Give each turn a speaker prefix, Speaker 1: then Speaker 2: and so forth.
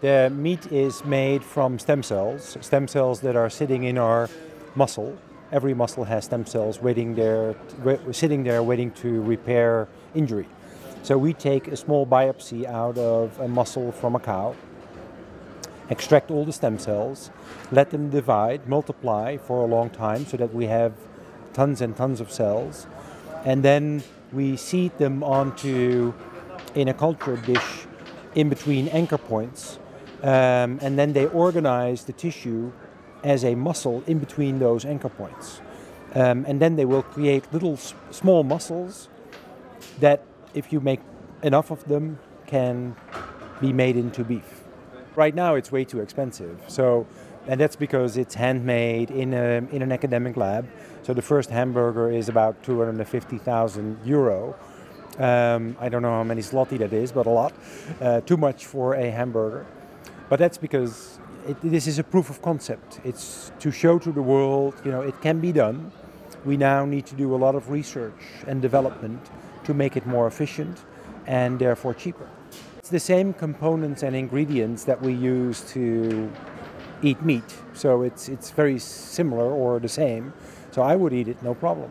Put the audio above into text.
Speaker 1: The meat is made from stem cells, stem cells that are sitting in our muscle. Every muscle has stem cells waiting there, sitting there waiting to repair injury. So we take a small biopsy out of a muscle from a cow, extract all the stem cells, let them divide, multiply for a long time so that we have tons and tons of cells, and then we seed them onto in a culture dish in between anchor points, um, and then they organize the tissue as a muscle in between those anchor points. Um, and then they will create little small muscles that, if you make enough of them, can be made into beef. Right now, it's way too expensive. So, and that's because it's handmade in, a, in an academic lab. So the first hamburger is about 250,000 euro. Um, I don't know how many zloty that is, but a lot. Uh, too much for a hamburger. But that's because it, this is a proof of concept. It's to show to the world, you know, it can be done. We now need to do a lot of research and development to make it more efficient and therefore cheaper. It's the same components and ingredients that we use to eat meat. So it's, it's very similar or the same. So I would eat it, no problem.